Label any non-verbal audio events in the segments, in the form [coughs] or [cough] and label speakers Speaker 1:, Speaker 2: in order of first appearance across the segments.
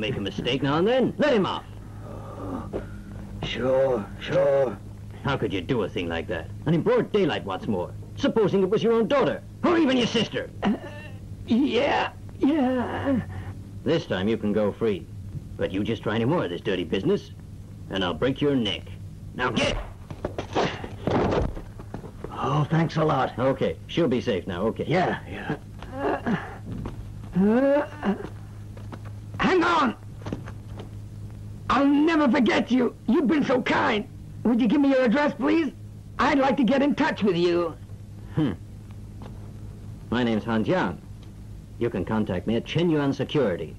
Speaker 1: make a mistake now and then. Let him off.
Speaker 2: Sure, sure.
Speaker 1: How could you do a thing like that? And in broad daylight, what's more. Supposing it was your own daughter, or even your sister.
Speaker 3: Yeah, yeah.
Speaker 1: This time you can go free. But you just try any more of this dirty business, and I'll break your neck. Now get!
Speaker 2: Oh, thanks a lot.
Speaker 1: Okay, she'll be safe now, okay.
Speaker 2: Yeah, yeah.
Speaker 3: Uh, hang on. I'll never forget you. You've been so kind. Would you give me your address, please? I'd like to get in touch with you. Hmm.
Speaker 1: My name's Hans Yang. You can contact me at Chen Yuan Security.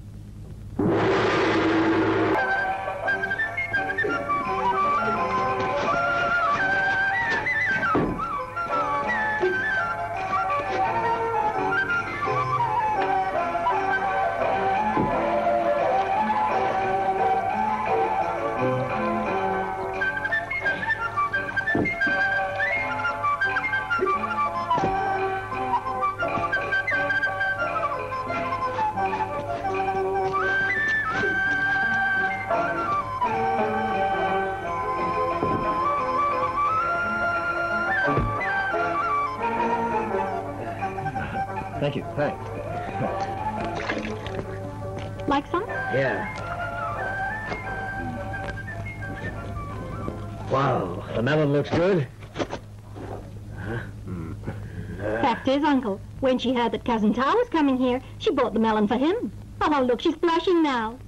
Speaker 4: She heard that Cousin Tao was coming here, she bought the melon for him. Oh, look, she's blushing now.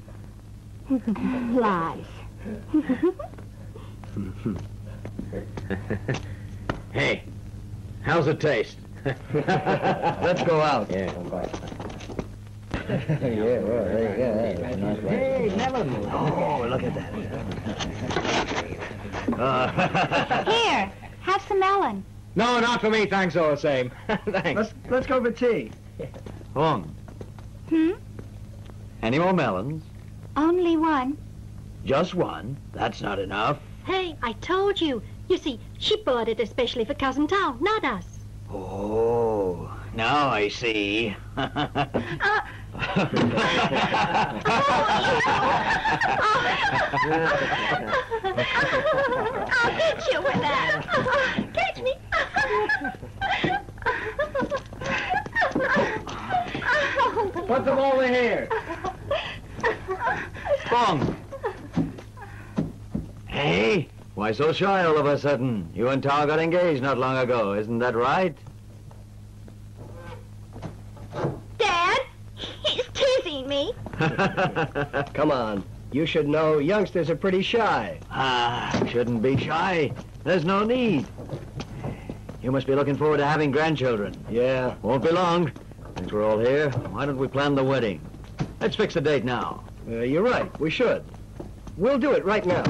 Speaker 4: [laughs] Lies. [laughs]
Speaker 2: Hey, how's it taste? [laughs]
Speaker 1: Let's go out.
Speaker 2: Yeah.
Speaker 1: yeah, well, there you go. That's a nice
Speaker 2: Hey, melon. Oh, look at that. Uh,
Speaker 4: Here, have some melon.
Speaker 2: No, not for me, thanks all the same. [laughs] thanks.
Speaker 3: Let's let's go for tea. [laughs]
Speaker 1: Hong,
Speaker 4: Hmm?
Speaker 1: any more melons?
Speaker 4: Only one.
Speaker 2: Just one. That's not enough.
Speaker 4: Hey, I told you. You see, she bought it especially for Cousin Tao, not us.
Speaker 2: Oh, now I see. [laughs]
Speaker 4: I'll get you with that. Catch me.
Speaker 2: Put them over here. Fong!
Speaker 4: Hey,
Speaker 2: Why so shy all of a sudden? You and Tao got engaged not long ago, isn't that right?
Speaker 5: Dad, he's teasing me. [laughs]
Speaker 6: Come on. You should know youngsters are pretty shy.
Speaker 2: ah, shouldn't be shy. There's no need. You must be looking forward to having grandchildren.
Speaker 6: Yeah.
Speaker 2: Won't be long. Since we're all here, why don't we plan the wedding? Let's fix a date now.
Speaker 6: Uh, you're right. We should. We'll do it right now.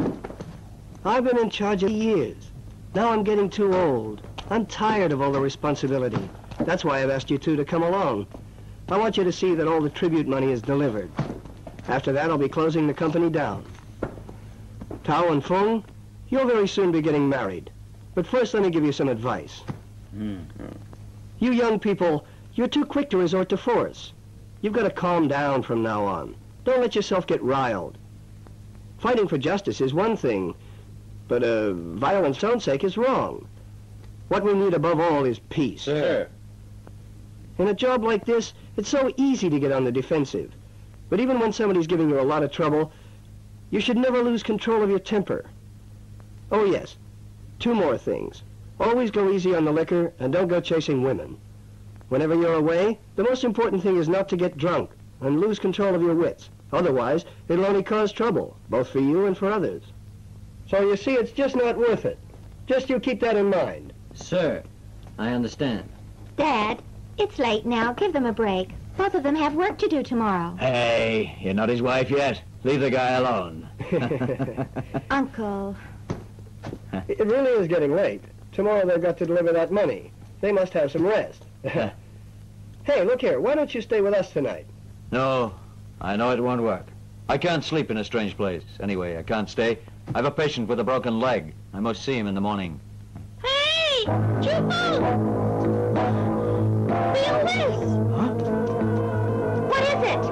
Speaker 6: I've been in charge of years. Now I'm getting too old. I'm tired of all the responsibility. That's why I've asked you two to come along. I want you to see that all the tribute money is delivered. After that, I'll be closing the company down. Tao and Fung, you'll very soon be getting married. But first, let me give you some advice. You young people, you're too quick to resort to force. You've got to calm down from now on. Don't let yourself get riled. Fighting for justice is one thing, but uh, violence own sake is wrong. What we need above all is peace.
Speaker 7: Sir.
Speaker 6: In a job like this, it's so easy to get on the defensive. But even when somebody's giving you a lot of trouble, you should never lose control of your temper. Oh, yes. Two more things. Always go easy on the liquor and don't go chasing women. Whenever you're away, the most important thing is not to get drunk and lose control of your wits. Otherwise, it'll only cause trouble, both for you and for others. So you see, it's just not worth it. Just you keep that in mind.
Speaker 1: Sir, I understand.
Speaker 5: Dad, it's late now. Give them a break. Both of them have work to do tomorrow.
Speaker 2: Hey, you're not his wife yet. Leave the guy alone. [laughs] [laughs]
Speaker 5: Uncle. [laughs]
Speaker 6: It really is getting late. Tomorrow they've got to deliver that money. They must have some rest. [laughs] hey, look here. Why don't you stay with us tonight?
Speaker 2: No, I know it won't work. I can't sleep in a strange place. Anyway, I can't stay. I have a patient with a broken leg. I must see him in the morning.
Speaker 5: Hey! Jufu! Feel this! Huh? What is it?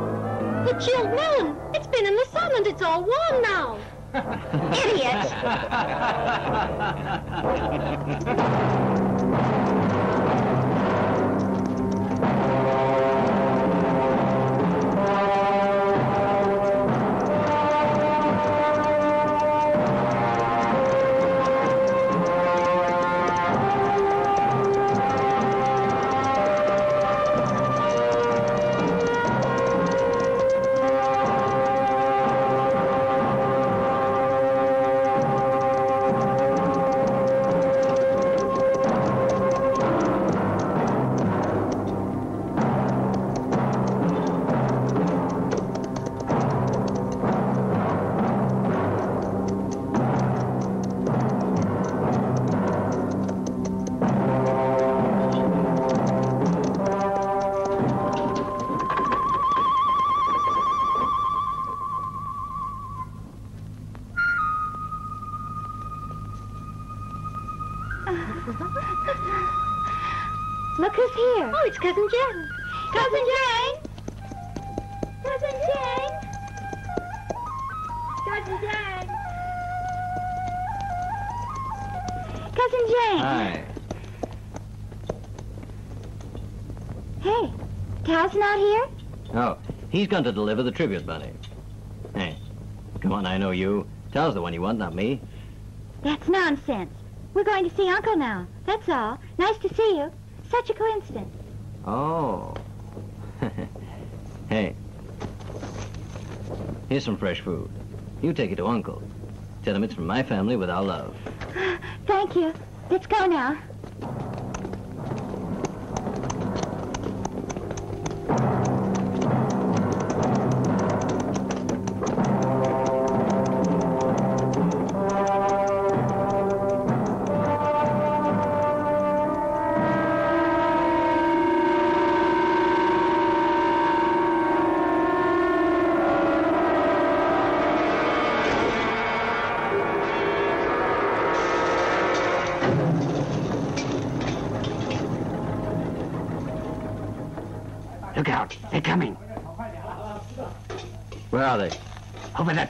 Speaker 5: The chilled melon. It's been in the sun and it's all warm now. Idiot! [laughs] Cousin Jane. Cousin Jane! Cousin Jane! Cousin Jane! Cousin Jane!
Speaker 2: Hi.
Speaker 5: Hey, Tao's not here?
Speaker 1: Oh, he's gone to deliver the tribute money. Hey, come on, I know you. Tao's the one you want, not me.
Speaker 5: That's nonsense. We're going to see Uncle now. That's all. Nice to see you. Such a coincidence.
Speaker 1: Oh. [laughs] hey. Here's some fresh food. You take it to Uncle. Tell him it's from my family with our love. [gasps]
Speaker 5: Thank you. Let's go now.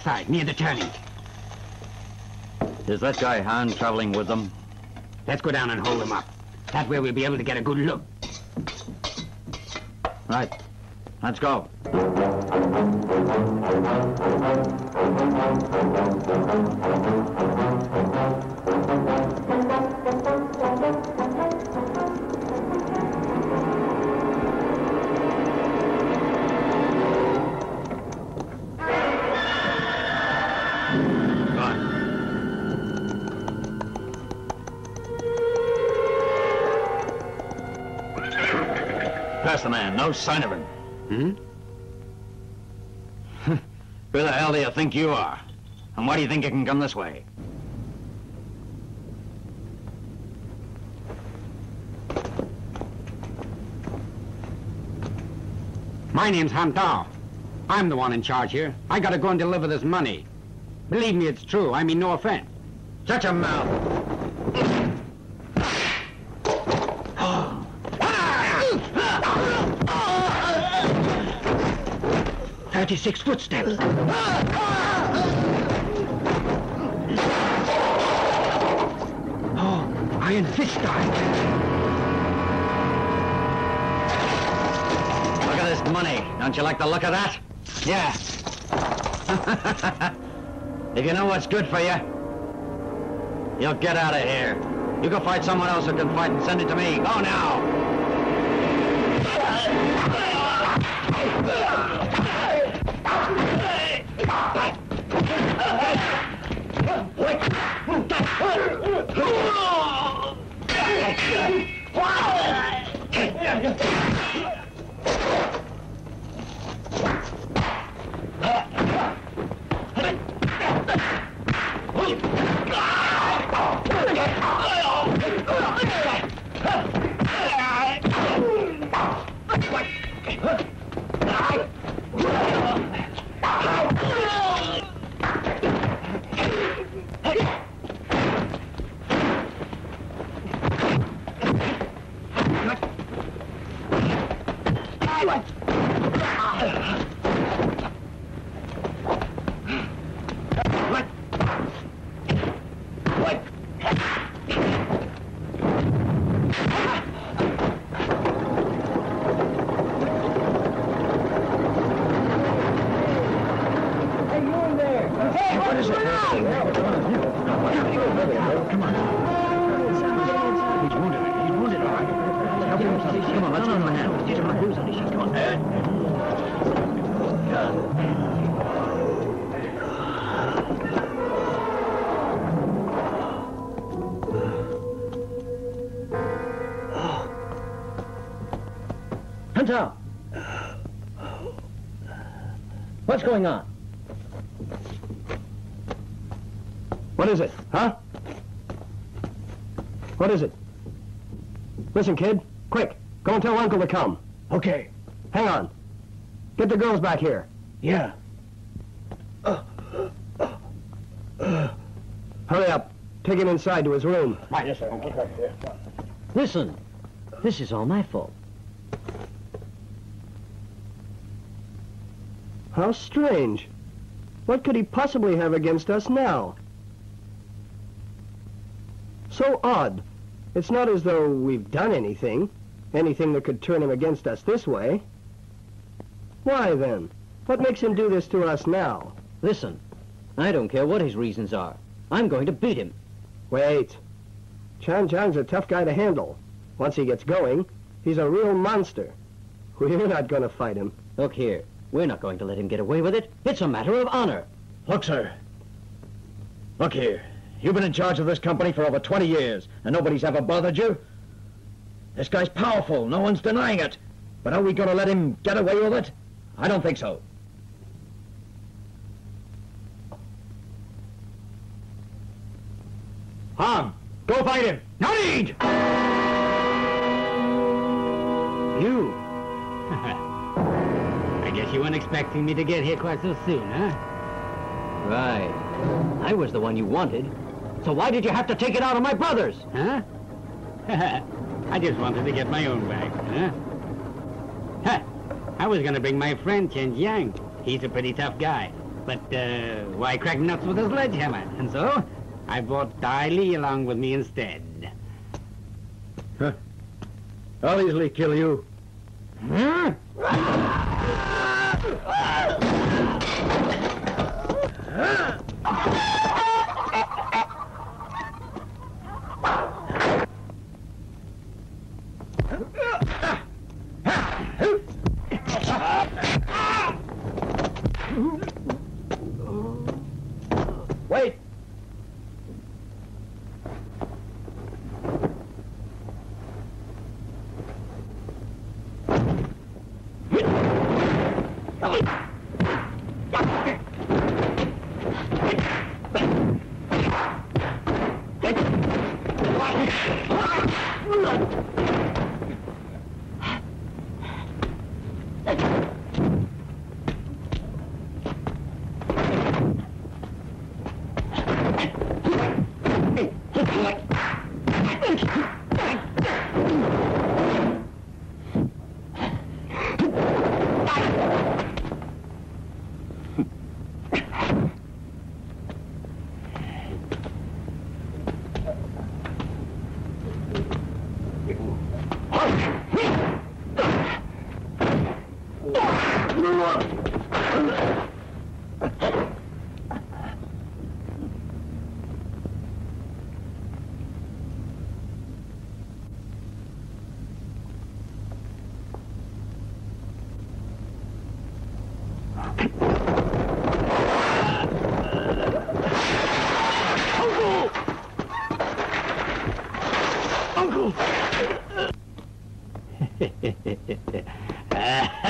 Speaker 4: That side, near the turning.
Speaker 2: Is that guy Han traveling with them?
Speaker 4: Let's go down and hold them up. That way we'll be able to get a good look.
Speaker 2: Right. Let's go. The man. No sign of him.
Speaker 1: Hmm? [laughs]
Speaker 2: Who the hell do you think you are? And why do you think you can come this way?
Speaker 3: My name's Han Tao. I'm the one in charge here. I gotta go and deliver this money. Believe me, it's true. I mean no offense.
Speaker 2: Shut your mouth.
Speaker 4: Thirty-six footsteps. Oh, Iron Fist.
Speaker 2: Look at this money. Don't you like the look of that? Yeah. [laughs] if you know what's good for you, you'll get out of here. You go find someone else who can fight and send it to me. Go now.
Speaker 1: What's going on?
Speaker 6: What is it, huh? What is it? Listen, kid, quick, go and tell Uncle to come.
Speaker 7: Okay.
Speaker 6: Hang on. Get the girls back here.
Speaker 7: Yeah.
Speaker 6: Hurry up. Take him inside to his room.
Speaker 7: Yes, sir.
Speaker 1: Listen, this is all my fault.
Speaker 6: How strange. What could he possibly have against us now? So odd. It's not as though we've done anything, anything that could turn him against us this way. Why, then? What makes him do this to us now?
Speaker 1: Listen, I don't care what his reasons are. I'm going to beat him.
Speaker 6: Wait. Chan Chang's a tough guy to handle. Once he gets going, he's a real monster. We're not going to fight him.
Speaker 1: Look here, we're not going to let him get away with it. It's a matter of honor.
Speaker 7: Look, sir. Look here. You've been in charge of this company for over 20 years, and nobody's ever bothered you. This guy's powerful. No one's denying it. But are we going to let him get away with it? I don't think so. Han, go fight him. No need!
Speaker 3: You? [laughs] [laughs] I guess you weren't expecting me to get here quite so soon, huh?
Speaker 1: Right. I was the one you wanted. So why did you have to take it out of my brothers?
Speaker 3: Huh? [laughs] I just wanted to get my own back, huh? Huh. I was gonna bring my friend Chen Jiang. He's a pretty tough guy. But, uh, why crack nuts with a sledgehammer? And so, I brought Dai Li along with me instead. Huh.
Speaker 7: I'll easily kill you.
Speaker 3: Huh? [laughs]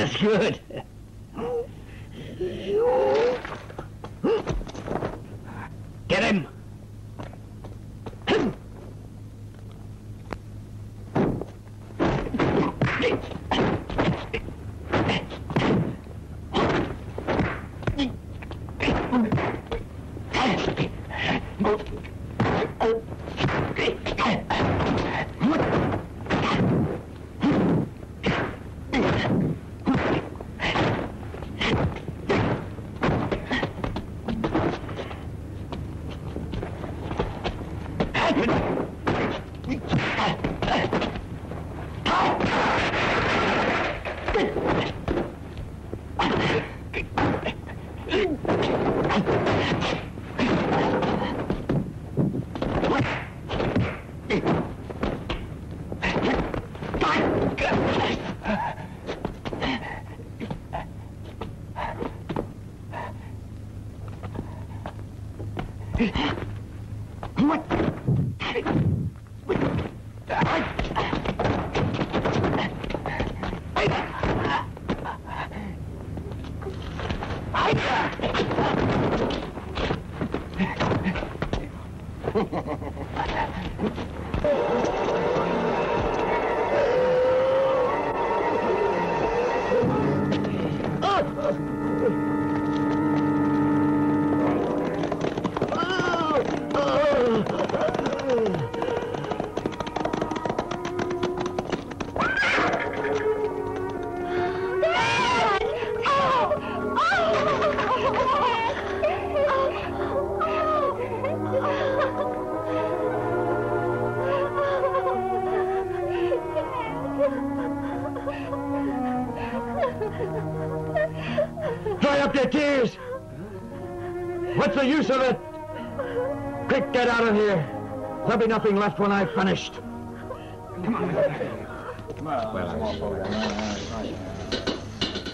Speaker 3: That's good.
Speaker 2: Your tears! What's the use of it? Quick, get out of here. There'll be nothing left when I've finished. Come on, come on, come on.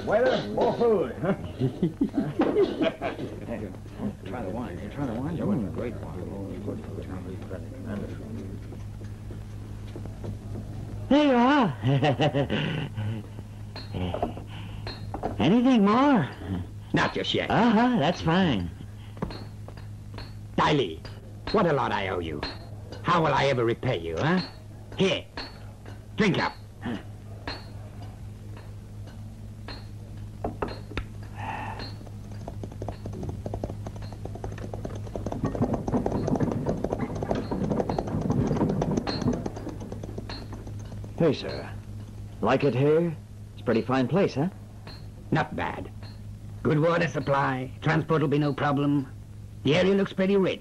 Speaker 8: Waiter, more food.
Speaker 2: Try the wine. Try the wine. You're a great wine.
Speaker 1: There you are. [laughs] Anything more?
Speaker 3: Not just yet.
Speaker 1: Uh-huh, that's fine.
Speaker 3: Diley, what a lot I owe you. How will I ever repay you, huh? Here, drink up.
Speaker 2: Hey, sir. Like it here? It's a pretty fine place, huh?
Speaker 3: Not bad. Good water supply. Transport will be no problem. The area looks pretty rich.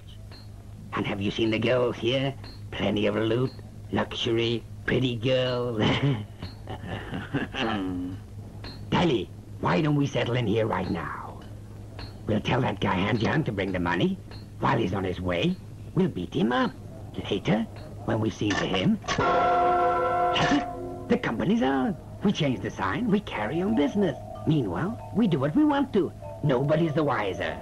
Speaker 3: And have you seen the girls here? Plenty of loot, luxury, pretty girls. [laughs] Diley, Why don't we settle in here right now? We'll tell that guy Han Jiang to bring the money. While he's on his way, we'll beat him up. Later, when we see to him, that's it. The company's ours. We change the sign, we carry on business. Meanwhile, we do what we want to. Nobody's the wiser.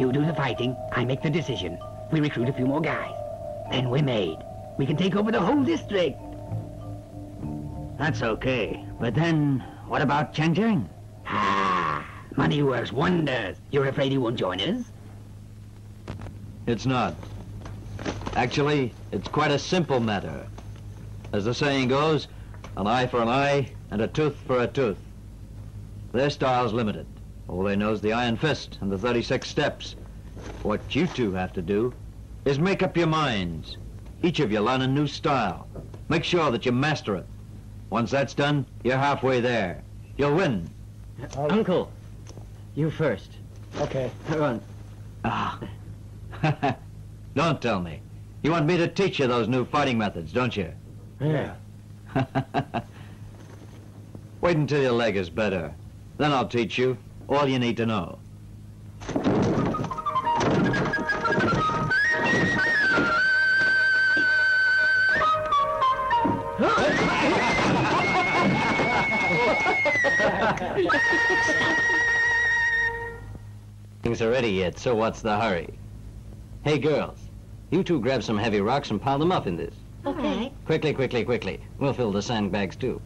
Speaker 3: You do the fighting, I make the decision. We recruit a few more guys. Then we're made. We can take over the whole district.
Speaker 1: That's okay. But then, what about Chen Jiang?
Speaker 3: Ah, money works wonders. You're afraid he won't join us?
Speaker 2: It's not. Actually, it's quite a simple matter. As the saying goes, an eye for an eye and a tooth for a tooth. Their style's limited. All they know is the Iron Fist and the 36 steps. What you two have to do is make up your minds. Each of you learn a new style. Make sure that you master it. Once that's done, you're halfway there. You'll win.
Speaker 1: Uncle, you first.
Speaker 6: Okay.
Speaker 1: Run.
Speaker 2: Ah. [laughs] don't tell me. You want me to teach you those new fighting methods, don't you?
Speaker 6: Yeah. [laughs]
Speaker 2: Wait until your leg is better. Then I'll teach you all you need to know.
Speaker 1: Things are ready yet, so what's the hurry? Hey, girls, you two grab some heavy rocks and pile them up in this.
Speaker 5: Okay.
Speaker 1: Quickly, quickly, quickly. We'll fill the sandbags, too.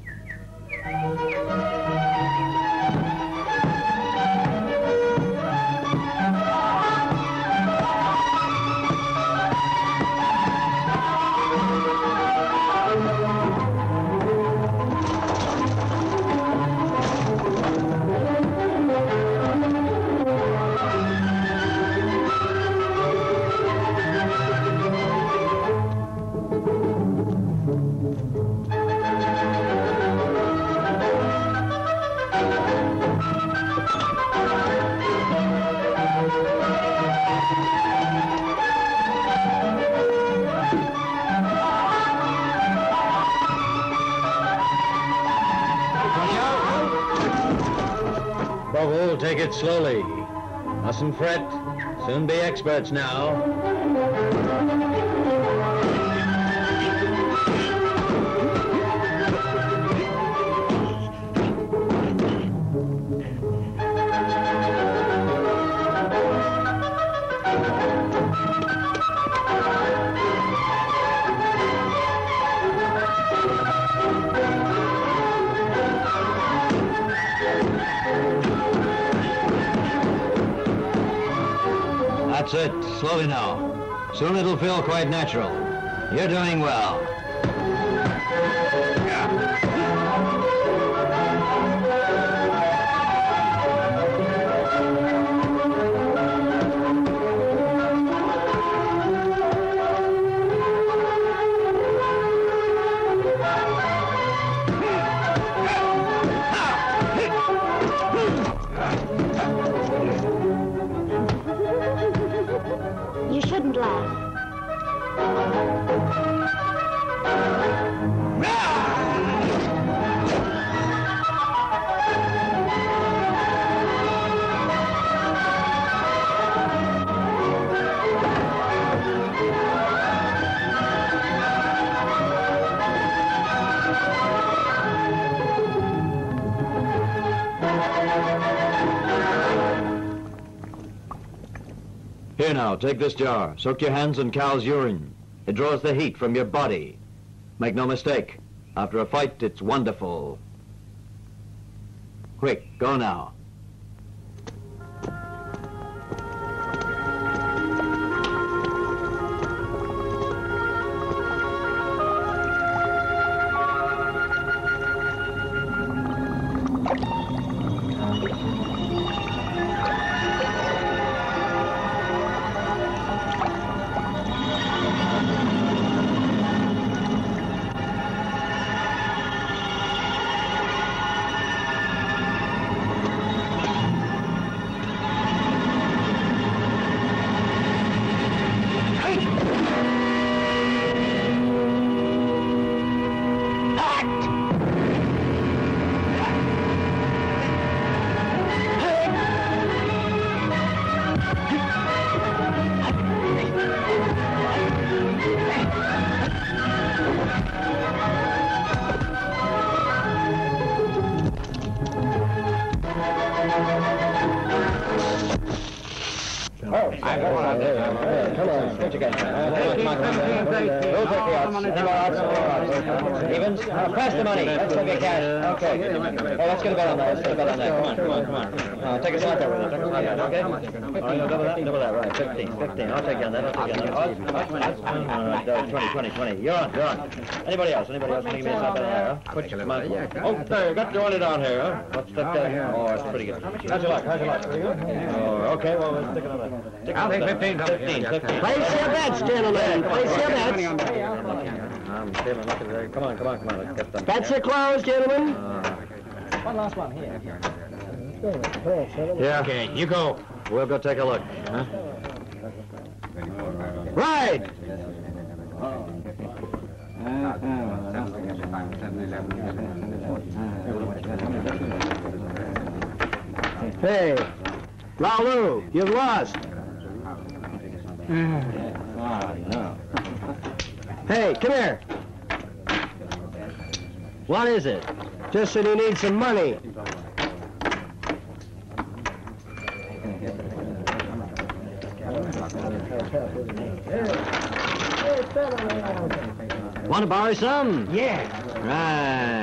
Speaker 2: Experts now. Slowly now. Soon it'll feel quite natural. You're doing well. Take this jar. Soak your hands in cow's urine. It draws the heat from your body. Make no mistake. After a fight, it's wonderful. Quick, go now. Money. Let's look at cash. Okay. Oh, let's get a bet on that. Let's get a bet on that. Come on, come on, come on. Uh, take a slot there with it. Take a slot there, okay? All right, no, double that, double that, right. 15, 15. I'll take you on that. I'll take you on that. Odds? Odds? Uh, 20, 20, 20. You're on, you're on. Anybody else? Anybody else? Give me a slot there. Put your, come on. Oh, there, you got 20 down here, huh? What's that? uh, Oh, that's pretty good. How's your luck? How's your luck? Oh, okay, well, let's stick it on that. Stick it on that. 15, 15, 15.
Speaker 6: Place your bets, gentlemen. Place your bets.
Speaker 2: I'm feeling lucky today. Come on, come on, come on. Let's get them.
Speaker 6: Bets are closed, gentlemen.
Speaker 2: Yeah,
Speaker 9: Okay, you go.
Speaker 2: we'll go take a look. Huh?
Speaker 6: Right. Hey, Lalu, you've lost. Hey, come here.
Speaker 1: What is it?
Speaker 6: Just that you need some money.
Speaker 1: Want to borrow some?
Speaker 3: Yeah.
Speaker 1: Right.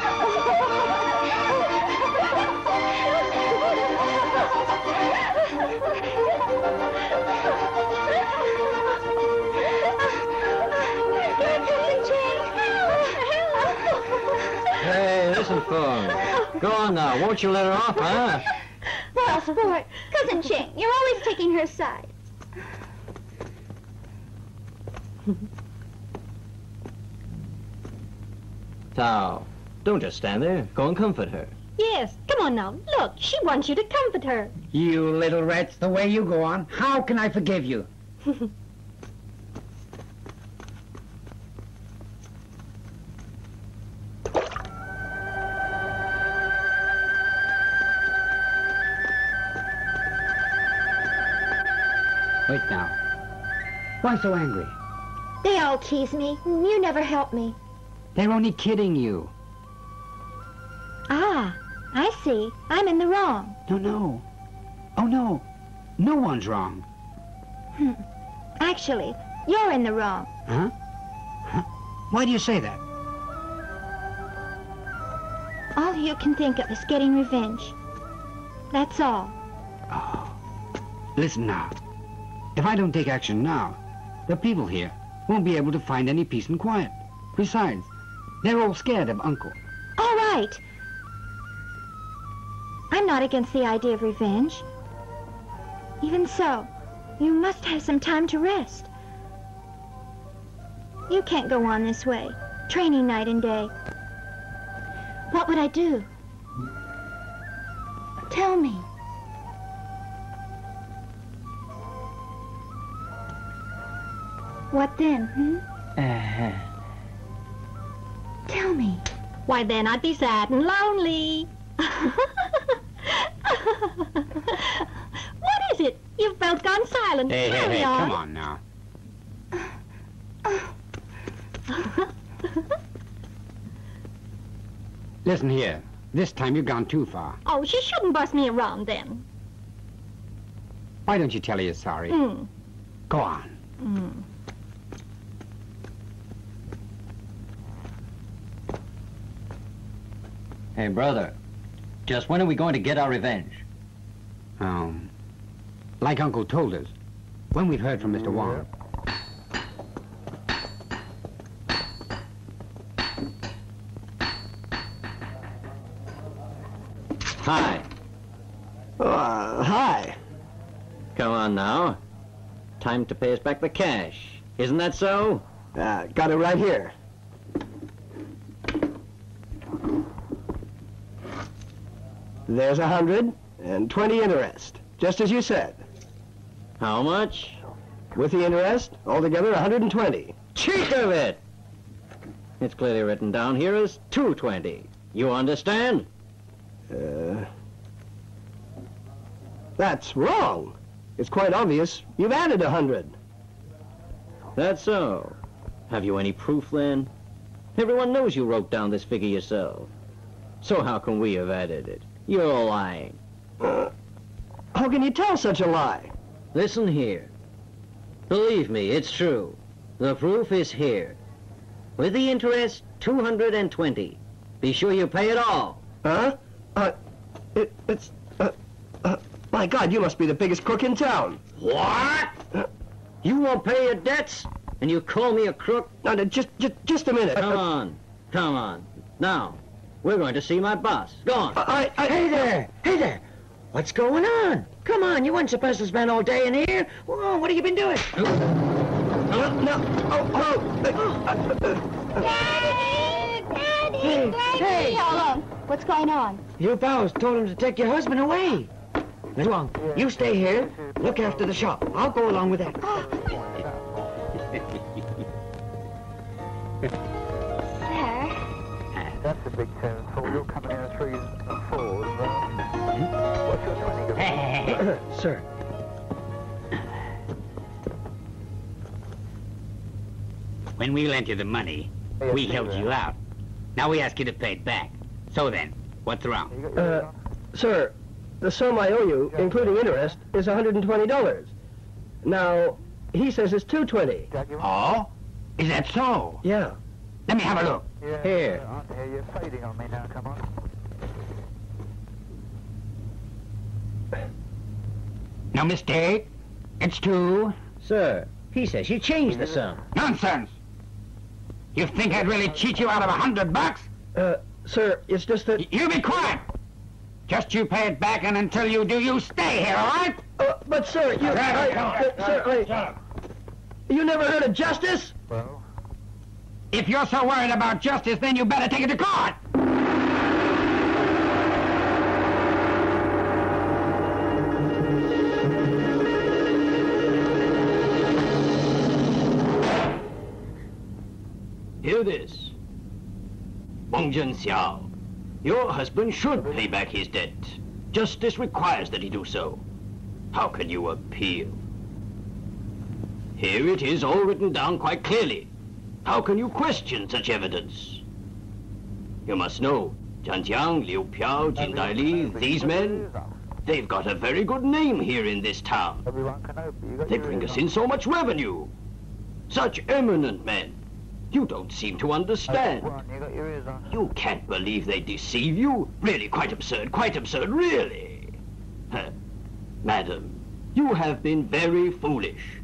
Speaker 1: Go on now. Won't you let her off, huh? [laughs]
Speaker 5: Well, sport. Cousin Ching, you're always taking her side. [laughs]
Speaker 1: Tao, don't just stand there. Go and comfort her.
Speaker 5: Yes, come on now. Look, she wants you to comfort her.
Speaker 3: You little rats, the way you go on, how can I forgive you? [laughs] Why so angry?
Speaker 5: They all tease me. You never help me.
Speaker 3: They're only kidding you.
Speaker 5: Ah, I see. I'm in the wrong.
Speaker 3: No, no. Oh, no. No one's wrong.
Speaker 5: Actually, you're in the wrong.
Speaker 3: Huh? Huh? Why do you say that?
Speaker 5: All you can think of is getting revenge. That's all.
Speaker 3: Oh. Listen now. If I don't take action now, the people here won't be able to find any peace and quiet. Besides, they're all scared of Uncle.
Speaker 5: All right. I'm not against the idea of revenge. Even so, you must have some time to rest. You can't go on this way, training night and day. What would I do? Tell me. What then, hmm? Tell me. Why, then I'd be sad and lonely. [laughs] what is it? You've both gone silent.
Speaker 3: Hey, hey,
Speaker 5: Carry
Speaker 3: hey,
Speaker 5: on.
Speaker 3: come on now. [laughs] Listen here. This time you've gone too far.
Speaker 5: oh, she shouldn't bust me around then.
Speaker 3: Why don't you tell her you're sorry?
Speaker 5: Mm.
Speaker 3: Go on.
Speaker 5: Mm.
Speaker 1: Hey, brother. Just when are we going to get our revenge?
Speaker 3: Um, like Uncle told us, when we've heard from Mr. Wong.
Speaker 1: Hi.
Speaker 6: Uh, hi.
Speaker 1: Come on now. Time to pay us back the cash. Isn't that so?
Speaker 6: Uh, got it right here. There's a hundred and twenty interest, just as you said.
Speaker 1: How much?
Speaker 6: With the interest, altogether a hundred and twenty.
Speaker 1: Cheek of it! It's clearly written down here as 220. You understand?
Speaker 6: Uh, that's wrong. It's quite obvious. You've added a hundred.
Speaker 1: That's so. Have you any proof, then? Everyone knows you wrote down this figure yourself. So how can we have added it? You're lying.
Speaker 6: Uh, how can you tell such a lie?
Speaker 1: Listen here. Believe me, it's true. The proof is here. With the interest, 220. Be sure you pay it all.
Speaker 6: Huh? Uh, it, it's, uh, uh, my God, you must be the biggest crook in town.
Speaker 1: What? You won't pay your debts, and you call me a crook?
Speaker 6: No, no, just, just, just a minute.
Speaker 1: Come on, come on. Now, we're going to see my boss. Go on.
Speaker 6: I, I,
Speaker 4: Hey there! Hey there! What's going on? Come on, you weren't supposed to spend all day in here. Whoa, what have you been doing?
Speaker 6: no, no, oh, oh, uh, uh,
Speaker 5: Daddy! Daddy!
Speaker 4: Hey,
Speaker 5: Daddy!
Speaker 4: hey.
Speaker 5: Hold on. What's going on?
Speaker 4: Your pals told him to take your husband away. Wrong. You stay here. Look after the shop. I'll go along with that. [laughs]
Speaker 5: There.
Speaker 10: That's a big ten four. You're coming in threes and fours. Uh, what's your twenty? go? [laughs]
Speaker 6: sir.
Speaker 3: When we lent you the money, we helped you out. Now we ask you to pay it back. So then, what's wrong?
Speaker 10: You got your
Speaker 6: Uh, sir, the sum I owe you, including interest, is $120. Now, he says it's 220.
Speaker 10: Jack, you
Speaker 3: Oh? Is that so?
Speaker 6: Yeah.
Speaker 3: Let me have a look.
Speaker 10: Yeah,
Speaker 1: Here.
Speaker 10: Aren't you? You're fading on me now. Come on.
Speaker 3: No mistake. It's two.
Speaker 1: Sir, he says you changed the sum.
Speaker 3: Nonsense. You think I'd really cheat you out of a hundred bucks?
Speaker 6: Uh, sir, it's just that...
Speaker 3: Y- You be quiet. Just you pay it back, and until you do, you stay here, all right?
Speaker 6: Uh, but, sir, you... I, uh, sir, I... You never heard of justice?
Speaker 10: Well,
Speaker 3: If you're so worried about justice, then you better take it to court.
Speaker 2: Hear this. Wang Jianxiao, your husband should pay back his debt. Justice requires that he do so. How can you appeal? Here it is all written down quite clearly. How can you question such evidence? You must know, Jianjiang, Liu Piao, Jin Dai Li, these men, they've got a very good name here in this town.
Speaker 10: everyone can open. You got
Speaker 2: They bring us in so much revenue. Such eminent men. You don't seem to understand.
Speaker 10: You got your ears on.
Speaker 2: You can't believe they deceive you? Really, quite absurd, quite absurd, really. Madam, you have been very foolish.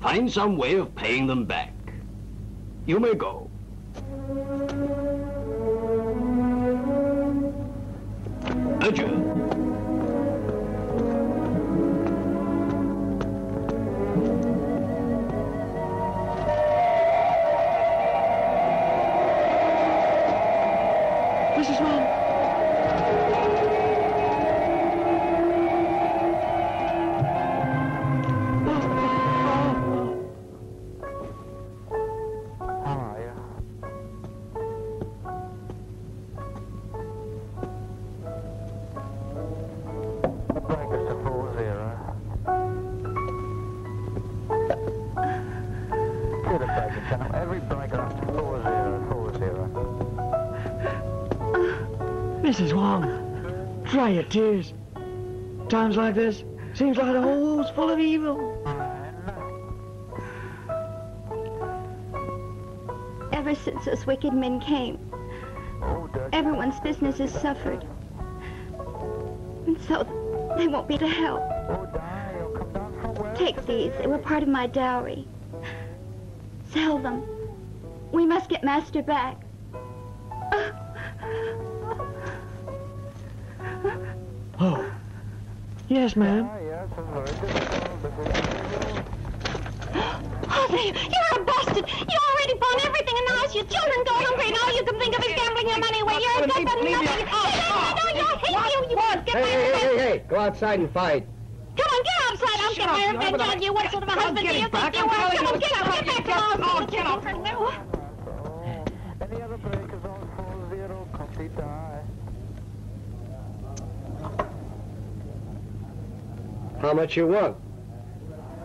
Speaker 2: Find some way of paying them back. You may go. Adieu.
Speaker 4: Wong, tears. Times like this, seems like the whole world's full of evil.
Speaker 5: Ever since those wicked men came, everyone's business has suffered. And so they won't be to help. Take these. They were part of my dowry. Sell them. We must get Master back.
Speaker 10: Is ma'am.
Speaker 5: Jose, [gasps] oh, you're a bastard. You already pawned everything in the house. Your children go hungry, and all you can think of is gambling your money away. You're a good for nothing. Get out, I hate you. You won't get
Speaker 6: Hey,
Speaker 5: my
Speaker 6: hey,
Speaker 5: revenge.
Speaker 6: hey, hey, go outside and fight.
Speaker 5: Come on, get outside. I'll get my revenge on you. What sort of a husband do you think you are? Come on, get out. Get back to Austin. Get out. No.
Speaker 10: Any other breakers on 40, copy die.
Speaker 6: How much you want?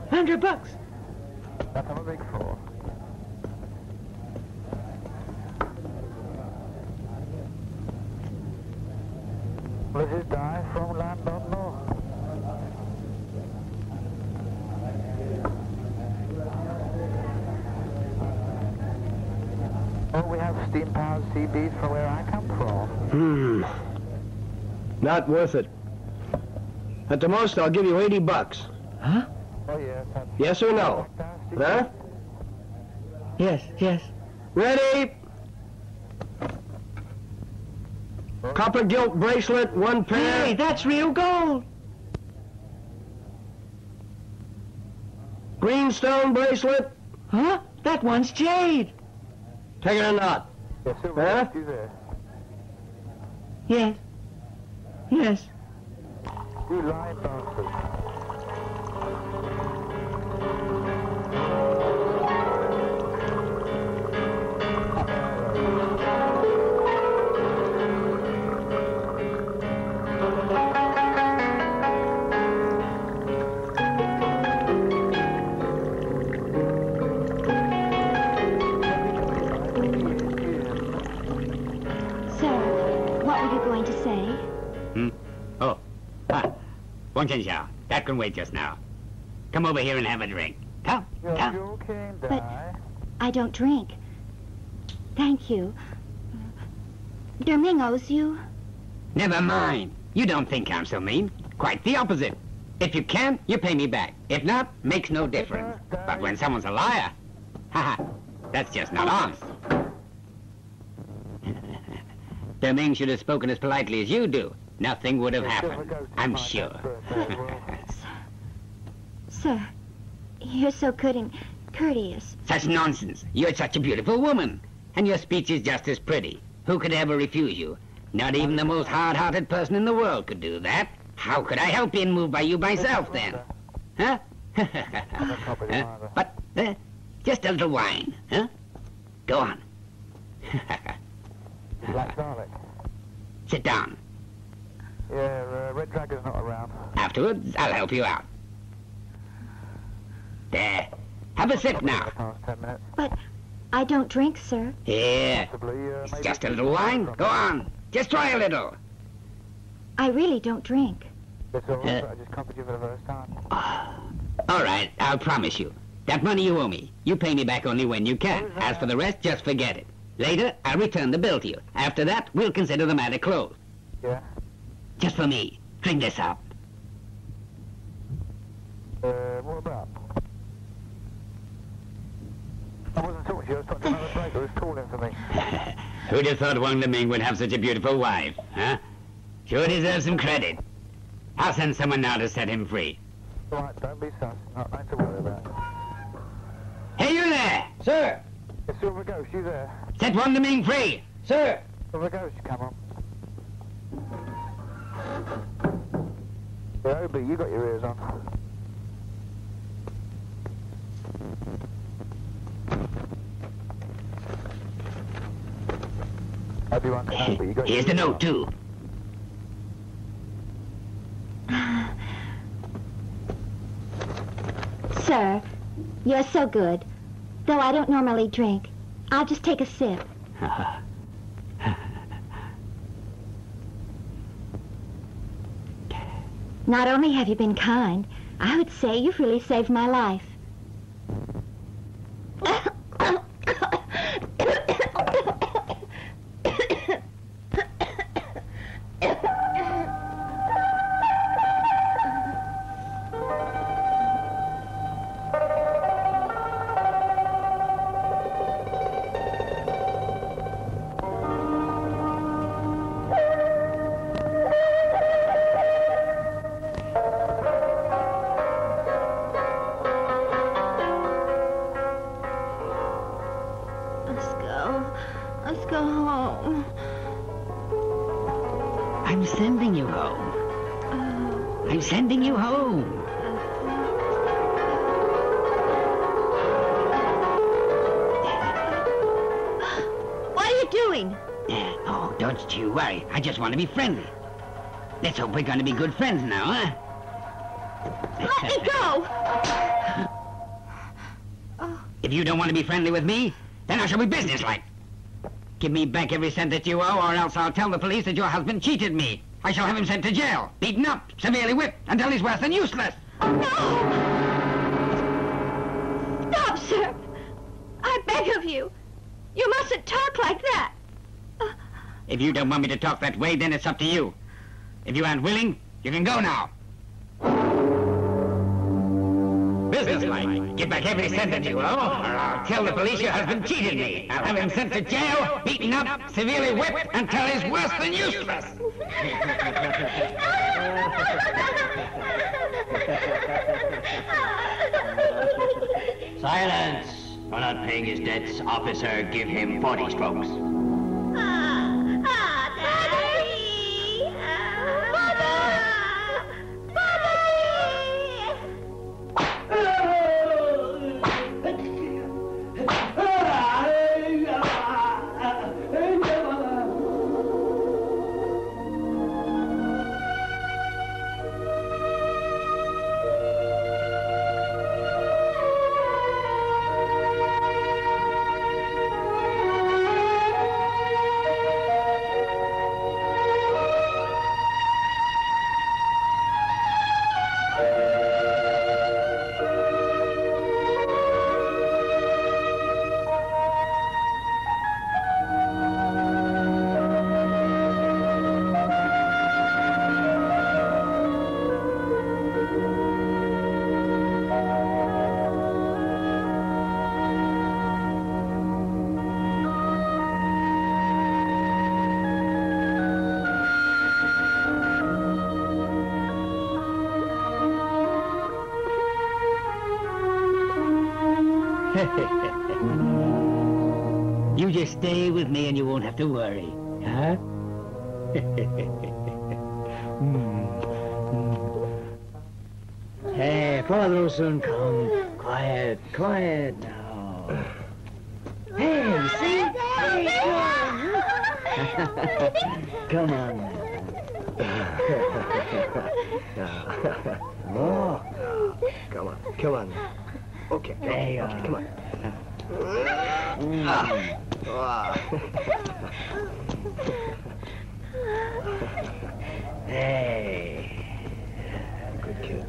Speaker 4: Hundred bucks.
Speaker 10: That's on a big four. Blizzard die from land on north. Oh, we have steam-powered CBs from where I come from.
Speaker 6: Hmm. Not worth it. At the most, I'll give you 80 bucks. Huh?
Speaker 10: Oh, yes,
Speaker 6: Yes or no?
Speaker 10: fantastic.
Speaker 6: Huh?
Speaker 4: Yes, yes.
Speaker 6: Ready? Copper gilt bracelet, one pair.
Speaker 4: Hey, that's real gold.
Speaker 6: Greenstone bracelet.
Speaker 4: Huh? That one's jade.
Speaker 6: Take it or not.
Speaker 10: Yes, Silver,
Speaker 6: Huh?
Speaker 4: Yes. Yes.
Speaker 10: You lying bastard.
Speaker 3: Wang Xiao, that can wait just now. Come over here and have a drink. Come,
Speaker 10: You're
Speaker 3: come.
Speaker 10: joking,
Speaker 5: But-
Speaker 10: die.
Speaker 5: I don't drink. Thank you. Domingue owes you.
Speaker 3: Never mind. You don't think I'm so mean. Quite the opposite. If you can, you pay me back. If not, makes no difference. But when someone's a liar, haha, that's just not oh. honest. [laughs] Domingue should have spoken as politely as you do. Nothing would have happened. I'm sure.
Speaker 10: birthday as well.
Speaker 5: Sir, you're so good and courteous.
Speaker 3: Such nonsense. You're such a beautiful woman. And your speech is just as pretty. Who could ever refuse you? Not even the most hard-hearted person in the world could do that. How could I help being moved by you myself, then? Huh? [laughs]
Speaker 10: copy
Speaker 3: Huh? But, uh, just a little wine, huh? Go on. [laughs]
Speaker 10: Black garlic.
Speaker 3: Sit down.
Speaker 10: Yeah, uh, Red Dragon's not around.
Speaker 3: Afterwards, I'll help you out. There. Have a sip now.
Speaker 10: The past ten minutes.
Speaker 5: I don't drink, sir.
Speaker 3: Here.
Speaker 10: Possibly, uh,
Speaker 3: It's just a little wine. Go on. Just try a little.
Speaker 5: I really don't drink.
Speaker 10: It's all right,
Speaker 3: Uh,
Speaker 10: I just copied you for the first time.
Speaker 3: All right, I'll promise you. That money you owe me, you pay me back only when you can. As for the rest, just forget it. Later, I'll return the bill to you. After that, we'll consider the matter closed.
Speaker 10: Yeah.
Speaker 3: Just for me. Drink this up.
Speaker 10: Uh, what about? I wasn't talking to you, I was talking to another bloke who was calling for me. [laughs]
Speaker 3: Who'd have thought Wang Leming would have such a beautiful wife, huh? Sure deserves some credit. I'll send someone now to set him free.
Speaker 10: All right, don't be sus. Not nothing to worry about.
Speaker 3: Hey, you there!
Speaker 6: Sir!
Speaker 10: It's Silver Ghost, you there?
Speaker 3: Set Wang Leming free!
Speaker 6: Sir!
Speaker 10: Silver Ghost, come on. Yeah, Obi, you got your ears on. Obi-Wan Kenobi, you got your
Speaker 3: Here's the note,
Speaker 10: on.
Speaker 3: too.
Speaker 5: Sir, you're so good. Though I don't normally drink, I'll just take a sip. [laughs] Not only have you been kind, I would say you've really saved my life.
Speaker 3: Be friendly. Let's hope we're going to be good friends now, huh?
Speaker 5: Let me go! [laughs]
Speaker 3: If you don't want to be friendly with me, then I shall be businesslike. Give me back every cent that you owe, or else I'll tell the police that your husband cheated me. I shall have him sent to jail, beaten up, severely whipped, until he's worse than useless. If you don't want me to talk that way, then it's up to you. If you aren't willing, you can go now. Businesslike. Give back every cent that you owe, or I'll tell the police your husband cheated me. I'll have him sent to jail, beaten up, severely whipped, until he's worse than useless.
Speaker 1: Silence! For not paying his debts, officer, give him 40 strokes.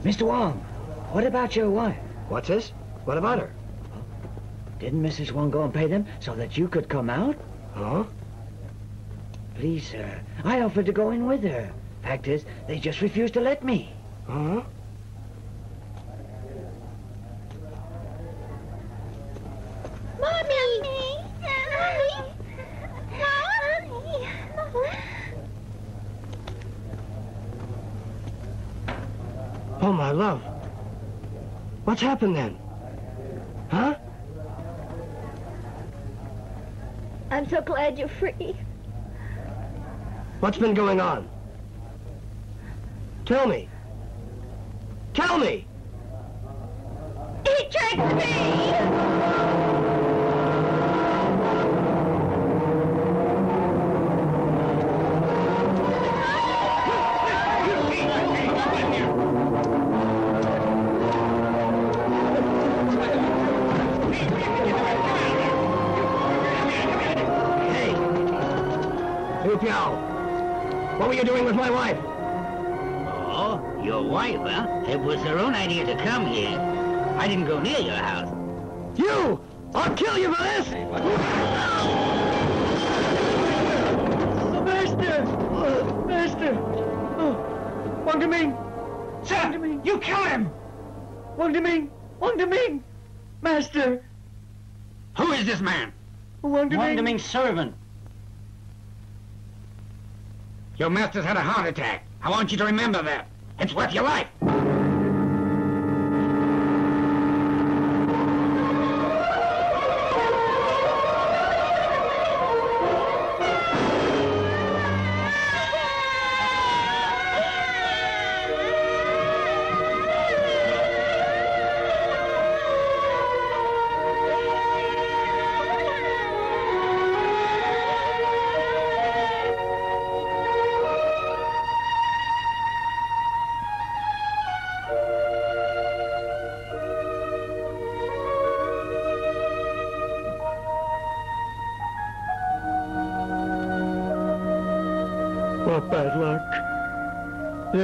Speaker 3: Mr. Wong, what about your wife?
Speaker 6: What's this? What about her?
Speaker 3: Didn't Mrs. Wong go and pay them so that you could come out?
Speaker 6: Huh?
Speaker 3: Please, sir. I offered to go in with her. Fact is, they just refused to let me.
Speaker 6: Huh?
Speaker 5: Mommy! Mommy! Mommy!
Speaker 6: Oh, my love. What's happened then? Huh?
Speaker 5: I'm so glad you're free.
Speaker 6: What's been going on? Tell me. Tell me!
Speaker 5: He tricked me!
Speaker 6: Wang Deming! Wang Deming! Master!
Speaker 3: Who is this man?
Speaker 6: Wang Deming!
Speaker 1: Wang Deming's servant.
Speaker 3: Your master's had a heart attack. I want you to remember that. It's worth your life.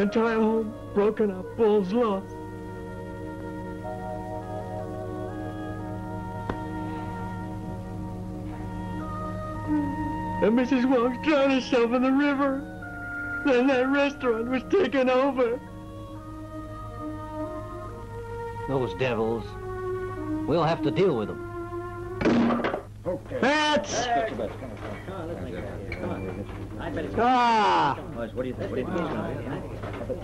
Speaker 6: Entire home broken up, balls lost. And Mrs. Wong drowned herself in the river. Then that restaurant was taken over.
Speaker 1: Those devils. We'll have to deal with them. Okay.
Speaker 6: Bats! Ah!
Speaker 11: Boys, what do you think? Come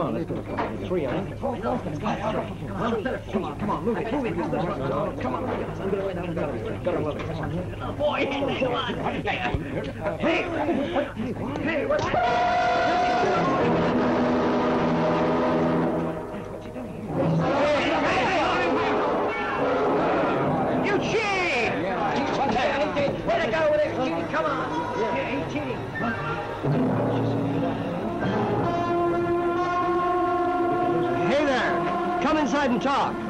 Speaker 11: on, let's go. Three, I think. Come on, come on, move it, move it. Come on, gotta move it. Come on.
Speaker 12: Boy, come on. Hey, hey, what's
Speaker 6: Hey there! Come inside and talk.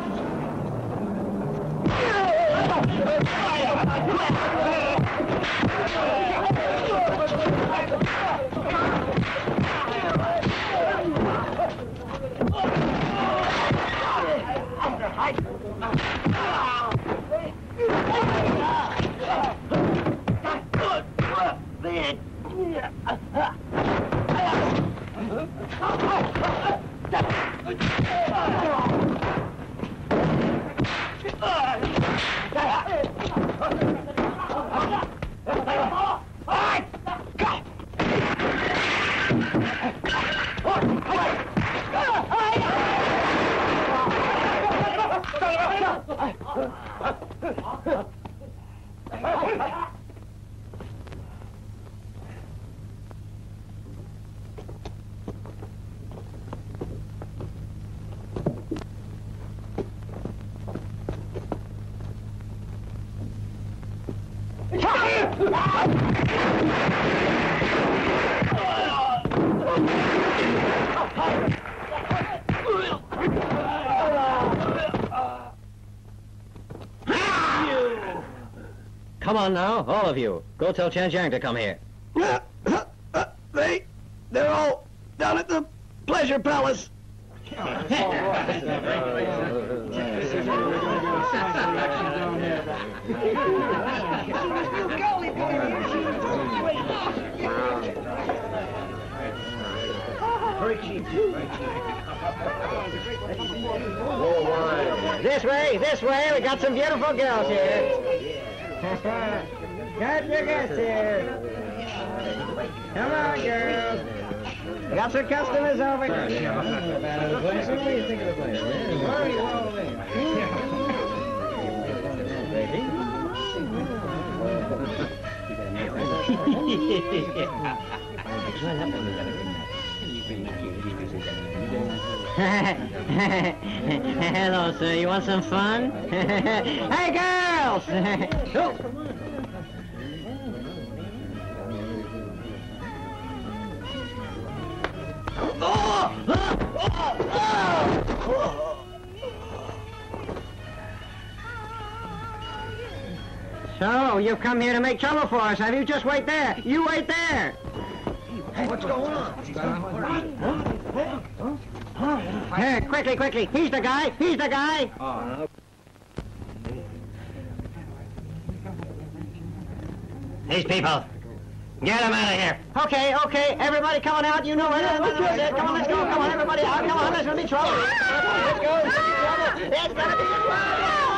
Speaker 6: But...
Speaker 13: Come on now, all of you. Go tell Chen Jiang to come here. [coughs]
Speaker 6: They, they're all down at the Pleasure Palace.
Speaker 13: This way, this way. We got some beautiful girls here. Got your guests here. Come on, girls. We got some customers over here. What do you think of the place? [laughs] [laughs] Hello, sir. You want some fun? [laughs] hey, girls! [laughs] Oh. So, you've come here to make trouble for us, have you? Just wait there. You wait there.
Speaker 11: What's going on?
Speaker 13: Here, quickly, quickly. He's the guy. He's the guy. These people. Get them out of here. Okay, okay. Everybody coming out. You know where they're going. Come on, let's go. Come on, everybody out. Come on, there's going to be trouble. Let's go. There's going to be trouble.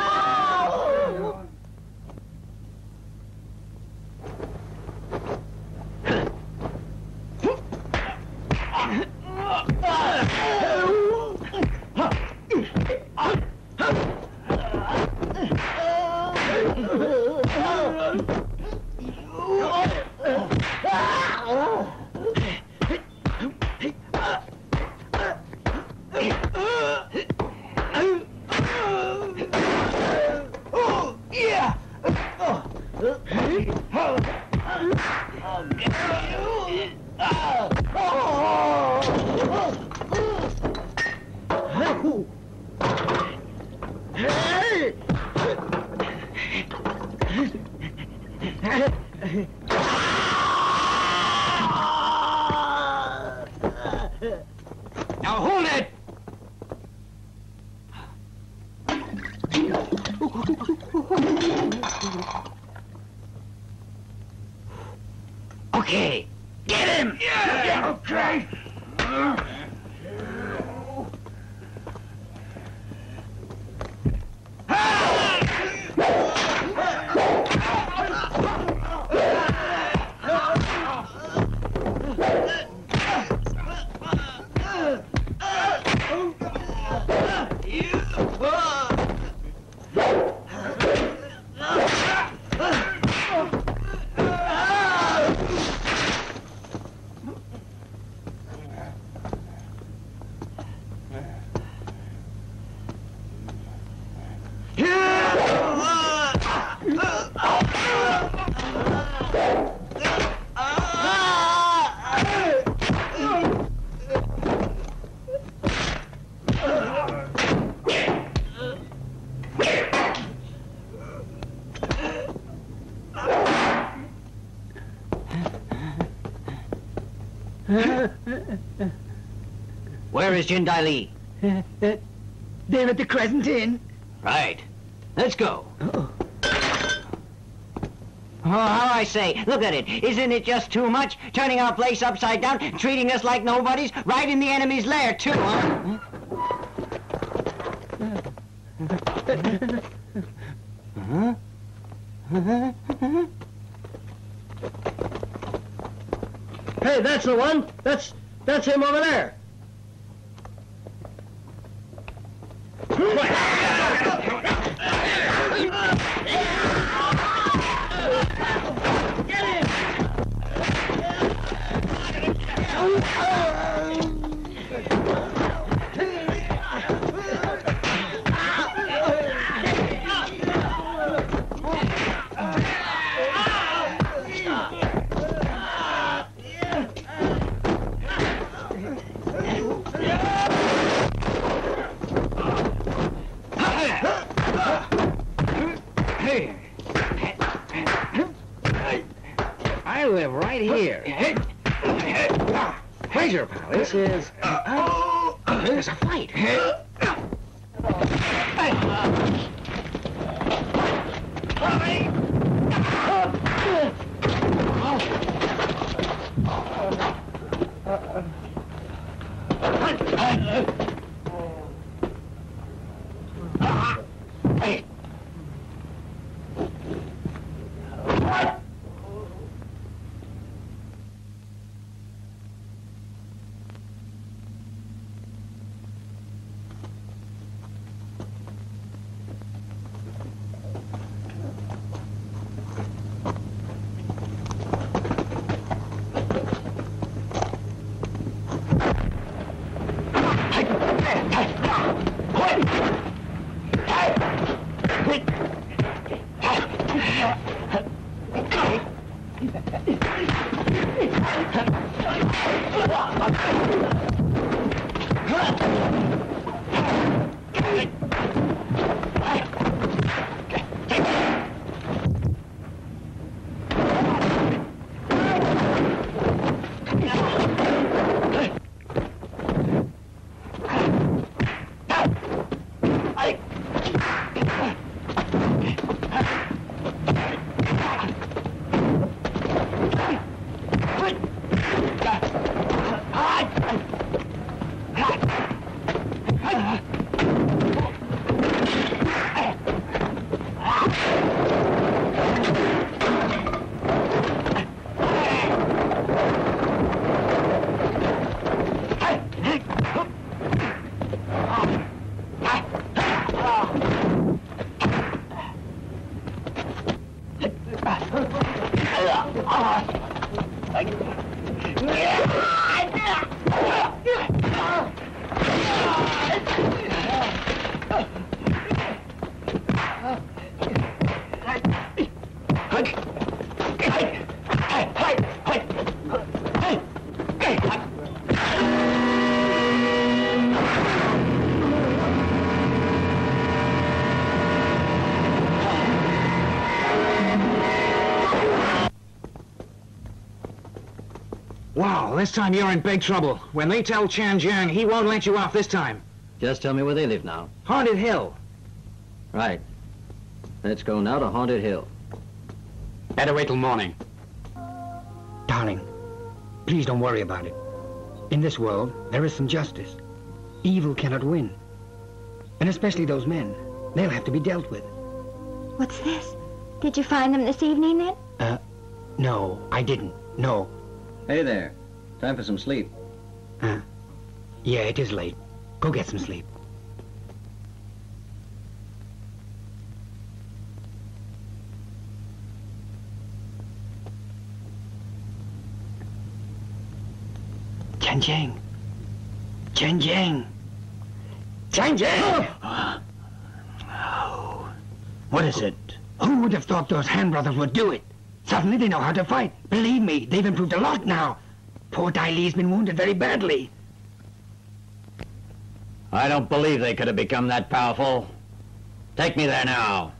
Speaker 13: Is Jindai Lee? [laughs]
Speaker 3: They're at the Crescent Inn.
Speaker 13: Right. Let's go. Oh, how I say, look at it. Isn't it just too much? Turning our place upside down, treating us like nobodies, right in the enemy's lair, too, huh? huh?
Speaker 6: Hey, that's the one. That's that's him over there.
Speaker 14: 来。[laughs]
Speaker 15: Wow, this time you're in big trouble. When they tell Chan Jiang, he won't let you off this time.
Speaker 2: Just tell me where they live now.
Speaker 15: Haunted Hill.
Speaker 2: Right. Let's go now to Haunted Hill.
Speaker 16: Better wait till morning.
Speaker 3: Darling, please don't worry about it. In this world, there is some justice. Evil cannot win. And especially those men. They'll have to be dealt with.
Speaker 5: What's this? Did you find them this evening then?
Speaker 3: Uh, no, I didn't. No.
Speaker 2: Hey there. Time for some sleep.
Speaker 3: Uh, yeah, it is late. Go get some sleep. Chen Jiang. Chen Jiang. Chen Jiang!
Speaker 17: What is it?
Speaker 3: Who would have thought those Han brothers would do it? Suddenly they know how to fight. Believe me, they've improved a lot now. Poor Dai Li's been wounded very badly.
Speaker 2: I don't believe they could have become that powerful. Take me there now.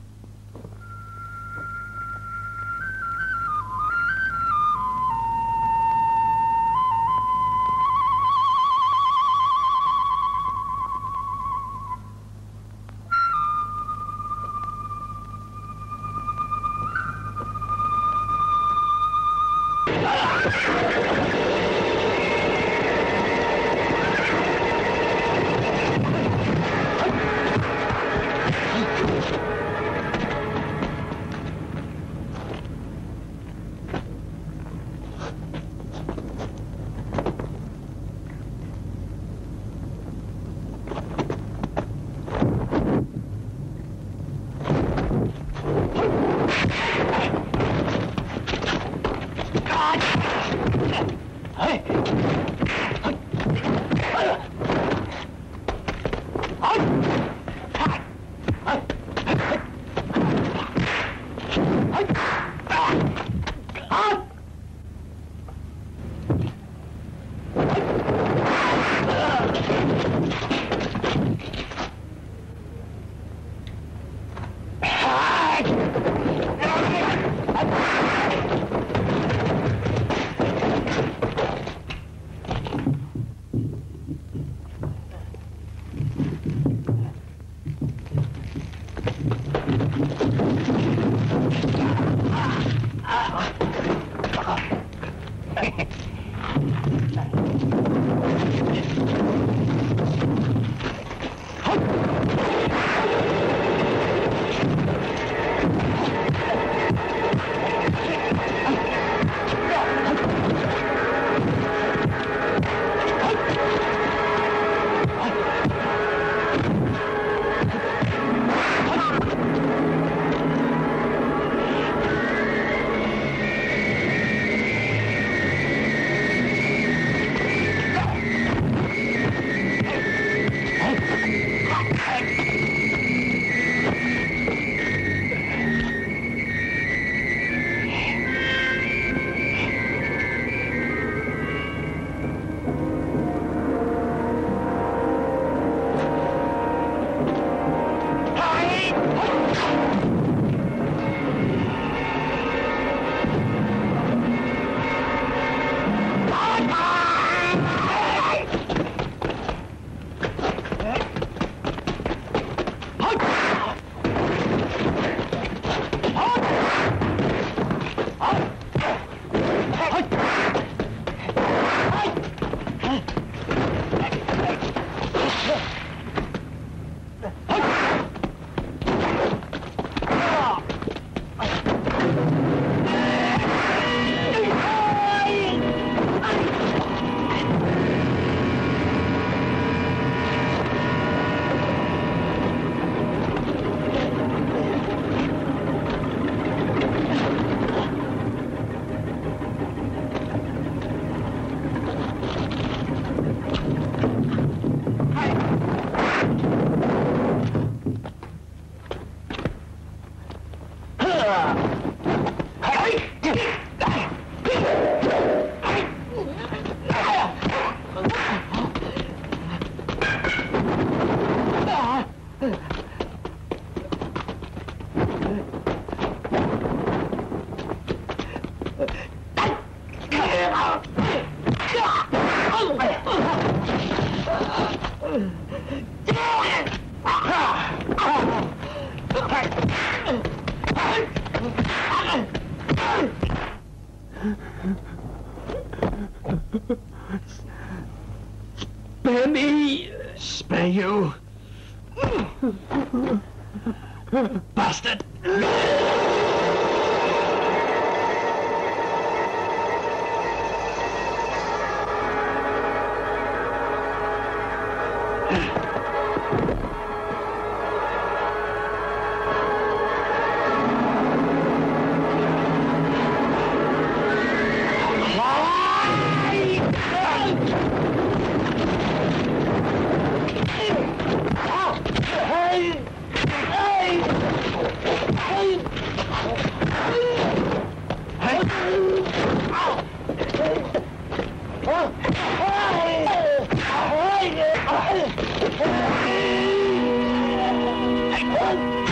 Speaker 6: Quick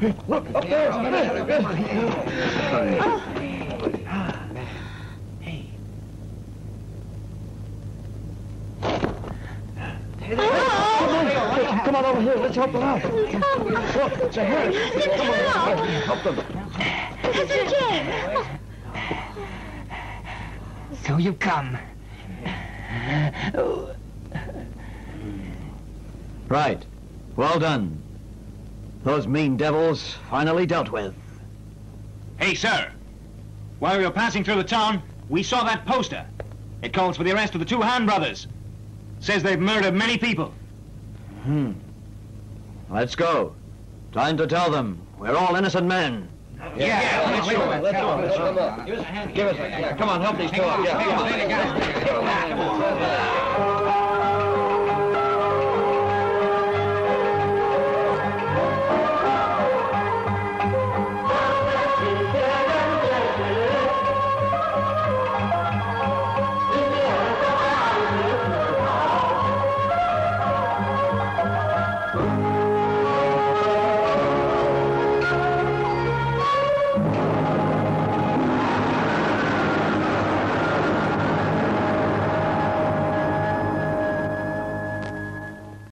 Speaker 6: Look, up there! Oh. Hey. Come on over here, let's help them out. Look, it's a head. Come on, help them.
Speaker 5: Mr. James!
Speaker 3: So you've come.
Speaker 2: Right. Well done. Those mean devils finally dealt with.
Speaker 18: Hey, sir. While we were passing through the town, we saw that poster. It calls for the arrest of the two Han brothers. Says they've murdered many people.
Speaker 2: Hmm. Let's go. Time to tell them we're all innocent men.
Speaker 18: Yeah, let's go.
Speaker 6: Let's go, let's go. Give us, come on, help these two up. Yeah, come on.